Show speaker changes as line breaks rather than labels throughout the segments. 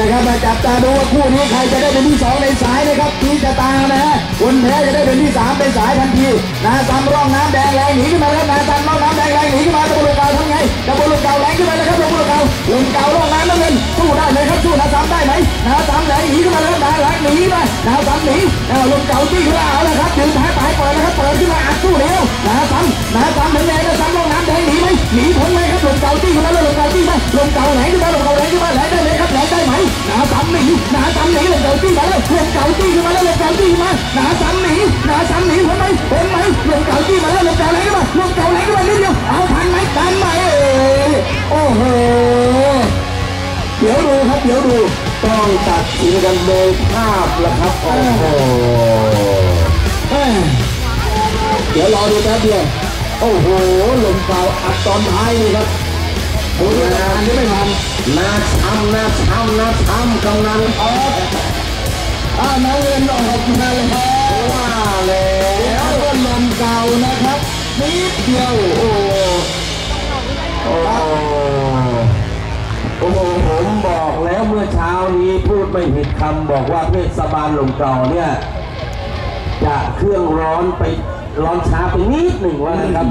นะครับมาจับตาดูว่าคู่นี้ใครจะได้เป็นที่สองในสายนะครับทีจะตานะฮะคนแพ้จะได้เป็นที่สามในสายทันทีนาซัมร่องน้ำแดงแรงหนีขึ้นมาแล้วนาซัมร่องน้ำแดงแรงหนีขึ้นมาตะบุรุษเก่าทำไงตะบุรุษเก่าแรงขึ้นมาแล้วครับตะบุรุษเก่าลงเก่าร่องน้ำน้ำเงินสู้ได้ไหมครับสู้นาซัมได้ไหมนาซัมแรงหนีขึ้นมาแล้วนาแรงหนีไปนาซัมหนีเอาลงเก่าจี้ขึ้นมาเอาละครับถึงท้ายปลายเปิดแล้วครับเปิดขึ้นมาอัดสู้เร็วนาซัมนาซัมเหมือนแดงนาซัมร่องน้ำแดงหนีไหมหนีพ้นไหมครับลงเก่าจี้ขึ้นมาแล้วลงเก่าจี้ไปลงเก่าไหนขึ้นมาลงเก่าไหนขึ้นมาไหน นได้ไหนาซัมหนีหนาซัมหนีลงเก่าจี้มาแล้วลงเก่าจี้ขึ้นมาแล้วลงเก่าจี้มาหนาซัมหนีหนาซัมหนีพ้นไหมพ้นไหมลงเก่าจี้มาแล้วลงเก่าไหนขึ้นมาลงเก่าไหนขึ้นมานิดเดียวเอาทันไหมทันไหมโอ้โหเดี๋ยวดูครับเดี๋ยวดู
ต้องตัดสินกันโดยภาพละครับโอ้โห
เดี๋ยวรอดูแป๊บเดียว
โอ้โหลมเก่าอัดตอนท้ายนี่ครับ
โอ้ยทันหรือไม่ทัน
หน้าช้ำหน้าช้ำหน้าช้ำกำนัน
ออกอ่าน้ำเงินออกมาเลยครับ
ว่าแล้
แล้ว
ว
ก็ลมเก่านะครับนิดเดียวโอ้โห
โอ้โอ้โหผมบอกแล้วเมื่อเช้านี้พูดไม่ผิดคำบอกว่าเทศบาลลมเก่าเนี่ยจะเครื่องร้อนไปร้อนช้าไปนิดหนึ่งว่านะครับ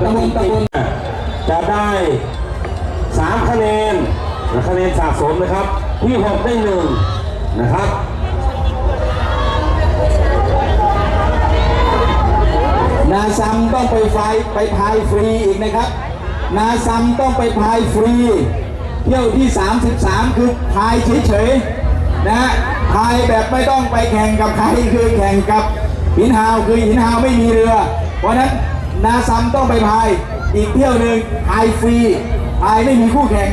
ตะบนตะบน
จะได้ สามคะแนนนะคะแนนสะสมนะครับที่หกได้หนึ่งนะครับ
นาซัมต้องไปไฟไปพายฟรีอีกนะครับ นาซัมต้องไปพายฟรี เที่ยวที่ 33 คือพายเฉยๆนะพายแบบไม่ต้องไปแข่งกับใครคือแข่งกับหินฮาวคือหินฮาวไม่มีเรือ เพราะนั้นนาซัมต้องไปพายอีกเที่ยวหนึ่งพายฟรี พายไม่มีคู่แข่ง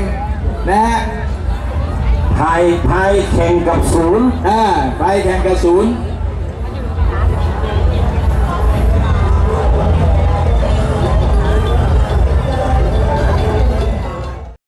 นะฮะ
ไทยไทยแข่งกับศูนย์
อ่าไปแข่งกับศูนย์